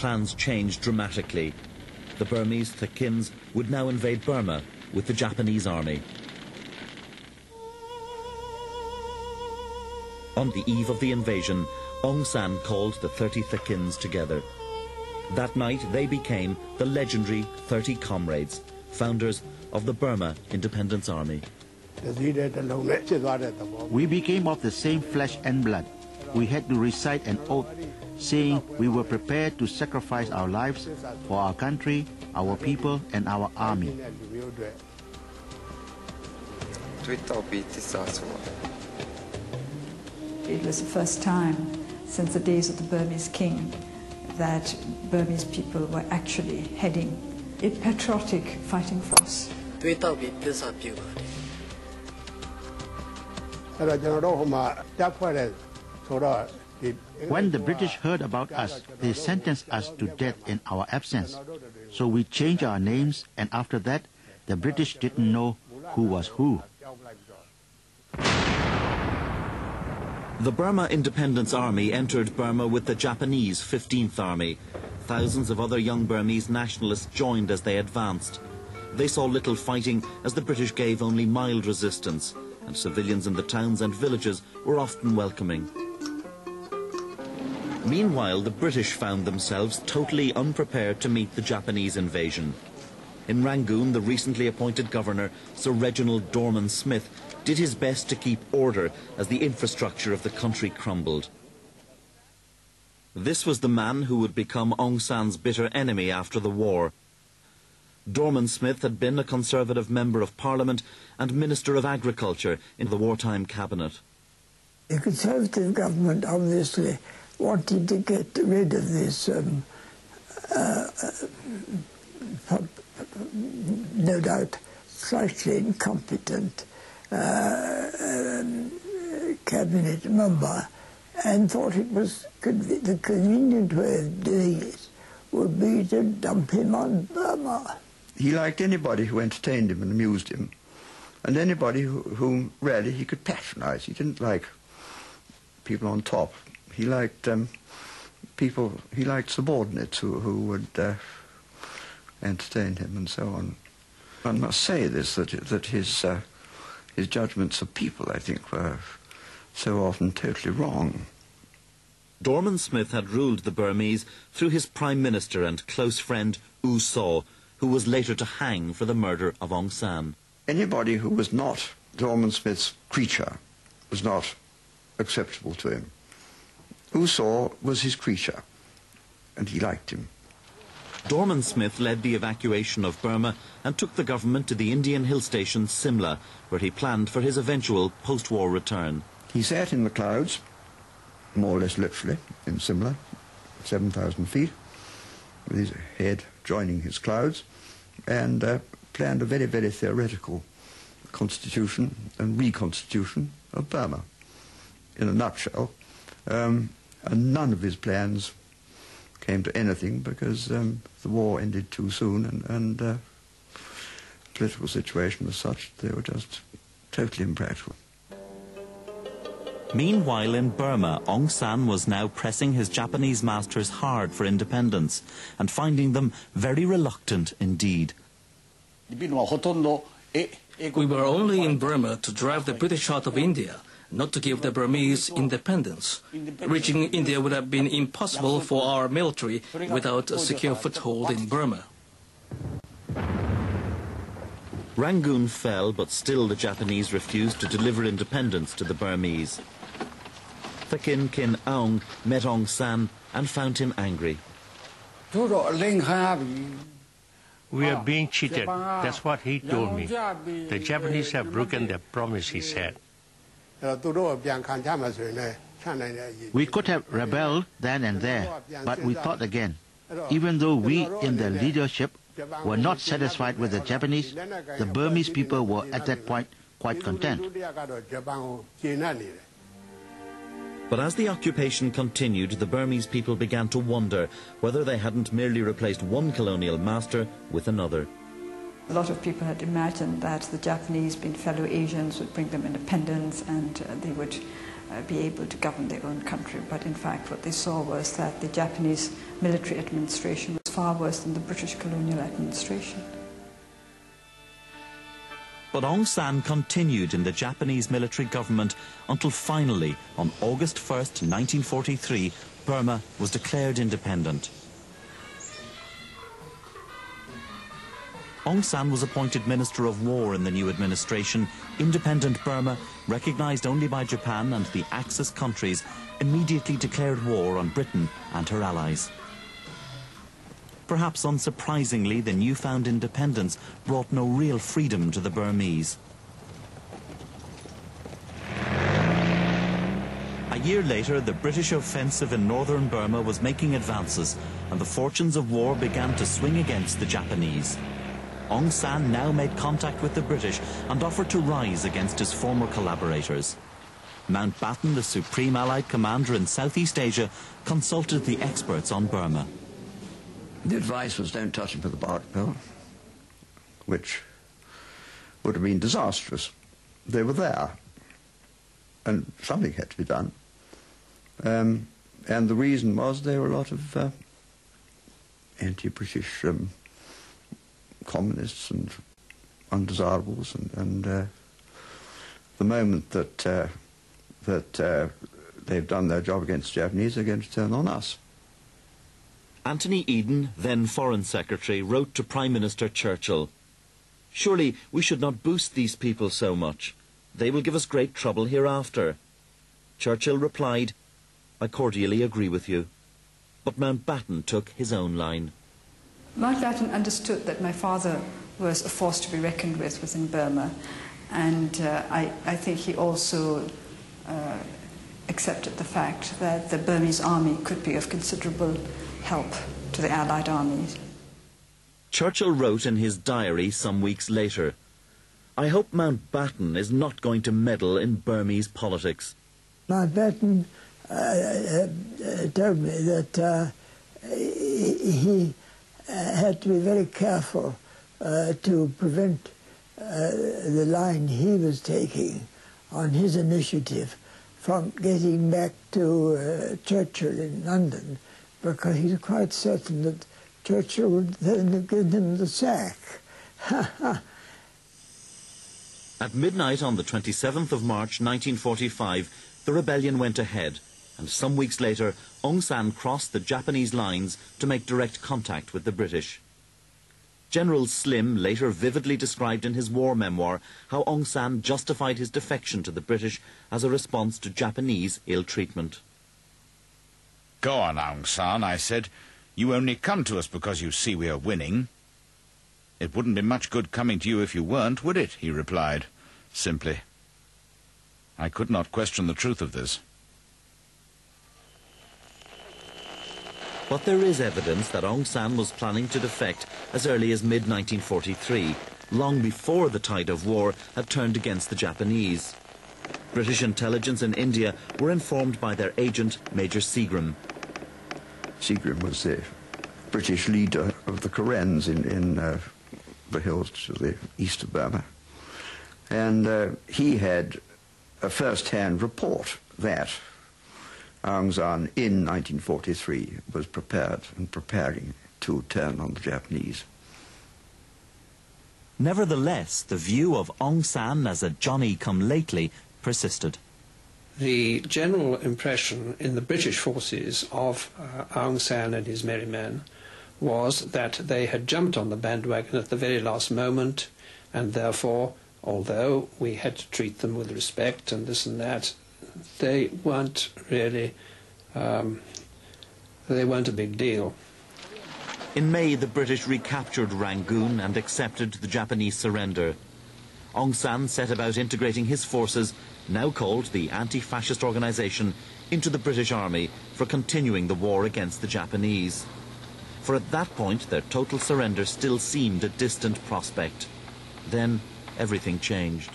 plans changed dramatically. The Burmese Thakins would now invade Burma with the Japanese army. On the eve of the invasion, Aung San called the 30 Thakins together. That night, they became the legendary 30 Comrades, founders of the Burma Independence Army. We became of the same flesh and blood. We had to recite an oath saying we were prepared to sacrifice our lives for our country, our people, and our army. It was the first time since the days of the Burmese king that Burmese people were actually heading a patriotic fighting force. When the British heard about us, they sentenced us to death in our absence. So we changed our names, and after that, the British didn't know who was who. The Burma Independence Army entered Burma with the Japanese 15th Army. Thousands of other young Burmese nationalists joined as they advanced. They saw little fighting as the British gave only mild resistance, and civilians in the towns and villages were often welcoming. Meanwhile, the British found themselves totally unprepared to meet the Japanese invasion. In Rangoon, the recently appointed governor, Sir Reginald Dorman Smith, did his best to keep order as the infrastructure of the country crumbled. This was the man who would become Aung San's bitter enemy after the war. Dorman Smith had been a Conservative Member of Parliament and Minister of Agriculture in the wartime cabinet. The Conservative government obviously wanted to get rid of this, um, uh, uh, no doubt, slightly incompetent uh, um, cabinet member and thought it was the convenient way of doing it would be to dump him on Burma. He liked anybody who entertained him and amused him, and anybody who, whom really he could patronize. He didn't like people on top he liked um, people, he liked subordinates who, who would uh, entertain him and so on. I must say this, that, that his, uh, his judgments of people, I think, were so often totally wrong. Dorman Smith had ruled the Burmese through his prime minister and close friend U Saw, who was later to hang for the murder of Aung San. Anybody who was not Dorman Smith's creature was not acceptable to him. U Saw was his creature, and he liked him. Dorman Smith led the evacuation of Burma and took the government to the Indian hill station Simla, where he planned for his eventual post-war return. He sat in the clouds, more or less literally, in Simla, 7,000 feet, with his head joining his clouds, and uh, planned a very, very theoretical constitution and reconstitution of Burma. In a nutshell, um, and none of his plans came to anything because um, the war ended too soon and, and uh, the political situation was such they were just totally impractical. Meanwhile, in Burma, Aung San was now pressing his Japanese masters hard for independence and finding them very reluctant indeed. We were only in Burma to drive the British out of India not to give the Burmese independence. Reaching India would have been impossible for our military without a secure foothold in Burma. Rangoon fell, but still the Japanese refused to deliver independence to the Burmese. Thakin Khin Aung met Aung San and found him angry. We are being cheated. That's what he told me. The Japanese have broken their promise, he said. We could have rebelled then and there, but we thought again. Even though we in the leadership were not satisfied with the Japanese, the Burmese people were at that point quite content. But as the occupation continued, the Burmese people began to wonder whether they hadn't merely replaced one colonial master with another. A lot of people had imagined that the Japanese, being fellow Asians, would bring them independence and uh, they would uh, be able to govern their own country. But in fact, what they saw was that the Japanese military administration was far worse than the British colonial administration. But Aung San continued in the Japanese military government until finally, on August 1st, 1943, Burma was declared independent. Aung San was appointed Minister of War in the new administration. Independent Burma, recognized only by Japan and the Axis countries, immediately declared war on Britain and her allies. Perhaps unsurprisingly, the newfound independence brought no real freedom to the Burmese. A year later, the British offensive in northern Burma was making advances, and the fortunes of war began to swing against the Japanese. Aung San now made contact with the British and offered to rise against his former collaborators. Mountbatten, the supreme Allied commander in Southeast Asia, consulted the experts on Burma. The advice was don't touch him for the bark bill, which would have been disastrous. They were there, and something had to be done. Um, and the reason was there were a lot of uh, anti-British um, communists and undesirables, and, and uh, the moment that uh, that uh, they've done their job against the Japanese, they're going to turn on us. Anthony Eden, then Foreign Secretary, wrote to Prime Minister Churchill, Surely we should not boost these people so much. They will give us great trouble hereafter. Churchill replied, I cordially agree with you. But Mountbatten took his own line. Mountbatten understood that my father was a force to be reckoned with within Burma, and uh, I, I, think he also uh, accepted the fact that the Burmese army could be of considerable help to the Allied armies. Churchill wrote in his diary some weeks later, I hope Mountbatten is not going to meddle in Burmese politics. Mountbatten uh, uh, told me that uh, he had to be very careful uh, to prevent uh, the line he was taking on his initiative from getting back to uh, Churchill in London because he's quite certain that Churchill would then give him the sack. At midnight on the 27th of March 1945, the rebellion went ahead, and some weeks later, Aung San crossed the Japanese lines to make direct contact with the British. General Slim later vividly described in his war memoir how Aung San justified his defection to the British as a response to Japanese ill treatment. Go on, Aung San, I said. You only come to us because you see we are winning. It wouldn't be much good coming to you if you weren't, would it? he replied, simply. I could not question the truth of this. But there is evidence that Aung San was planning to defect as early as mid-1943, long before the tide of war had turned against the Japanese. British intelligence in India were informed by their agent, Major Seagrim. Seagrim was the British leader of the Karens in, in uh, the hills to the east of Burma. And uh, he had a first-hand report that Aung San in 1943 was prepared and preparing to turn on the Japanese. Nevertheless, the view of Aung San as a Johnny-come-lately persisted. The general impression in the British forces of uh, Aung San and his merry men was that they had jumped on the bandwagon at the very last moment, and therefore, although we had to treat them with respect and this and that, they weren't really, um, they weren't a big deal. In May, the British recaptured Rangoon and accepted the Japanese surrender. Aung San set about integrating his forces, now called the Anti-Fascist Organization, into the British Army for continuing the war against the Japanese. For at that point, their total surrender still seemed a distant prospect. Then, everything changed.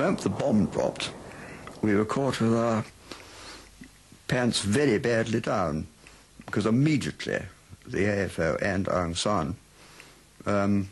Moment the bomb dropped, we were caught with our pants very badly down because immediately the AFO and Aung San um,